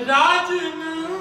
ਰਾਜਨ ਕੇ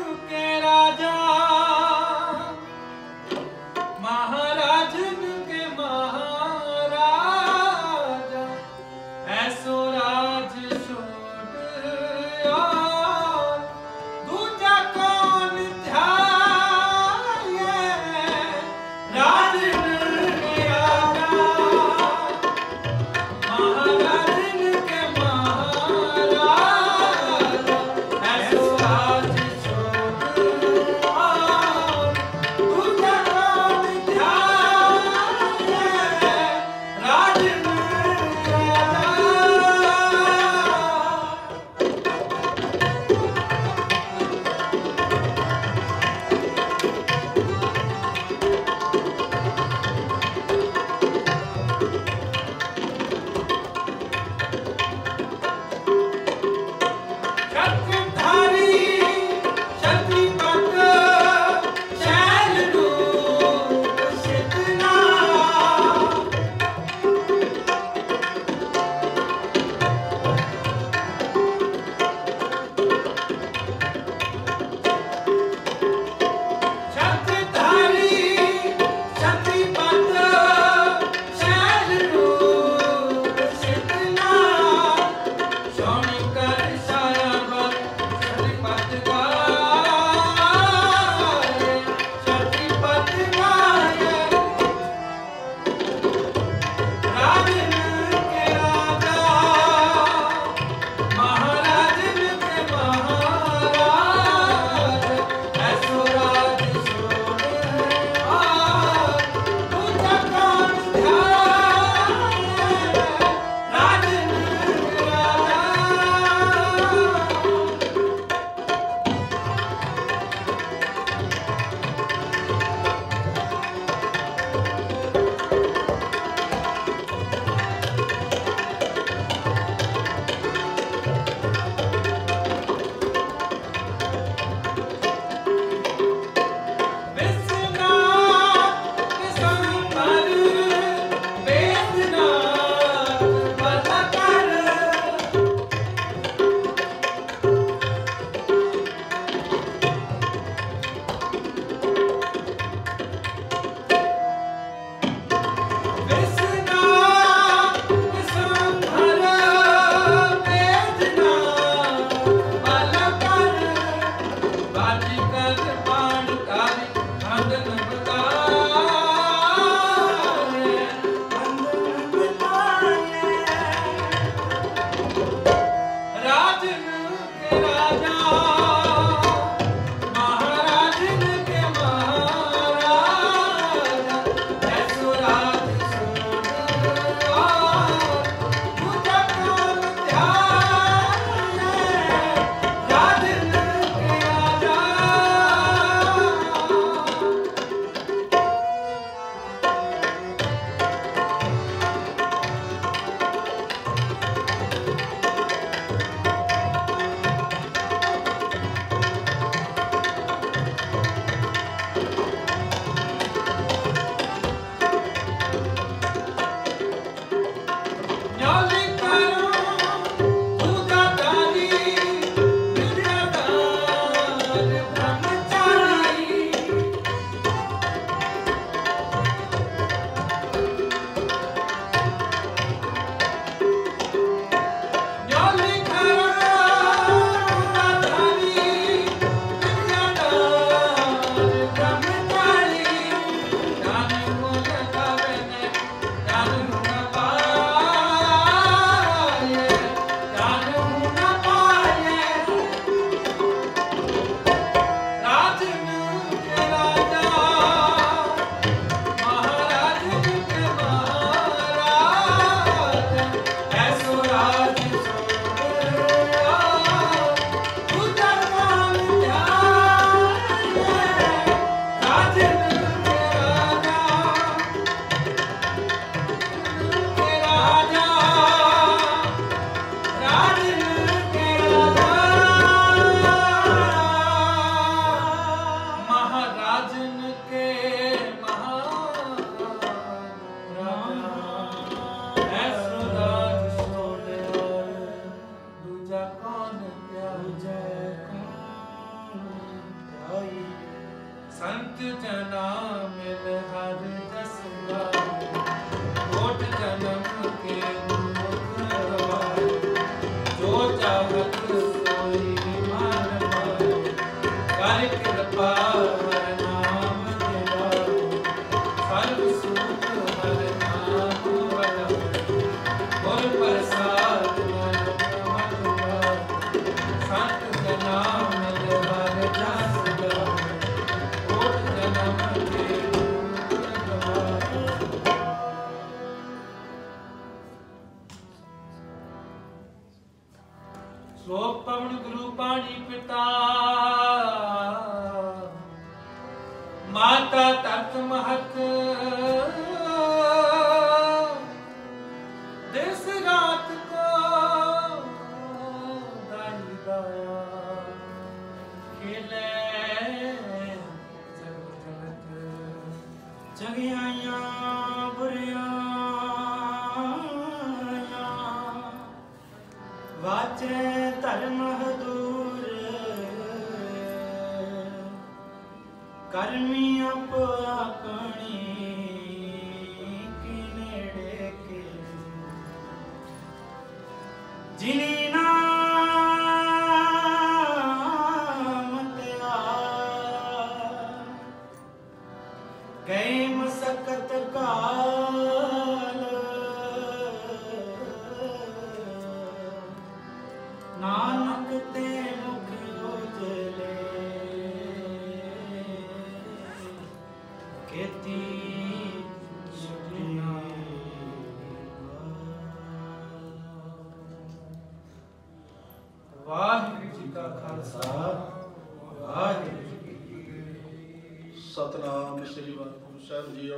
아멘. ਸੰਤ ਜਨਾ ਮਿਲ ਹਰ ਜਸ ਗਾਏ ਕੋਟ ਜਨਮ ਕੇ ਮੁਖ ਗਵਾਏ ਜੋ ਚਾਹਤ ਸੋਈ ਮਨ ਪਾਏ ਕਰ ਕਿਰਪਾ ਗੁਰੂ ਪਾਣੀ ਪਿਤਾ। ਮਾਤਾ ਤਤ ਮਹਤ। ਦਿਸ ਰਾਤ ਕੋ ਦਾਈ ਦਾਇਆ ਖੇਲੇ ਜਗਤ ਜਗਿਆਈਆਂ ਵਾਚੇ ਧਰਮ ਹਦੂਰ। ਕਰਮੀ ਆਪ ਆਪਣੀ ਕੀ ਕੇ ਜਿਨੀ ਵਾਹਿਗੁਰੂ ਜੀ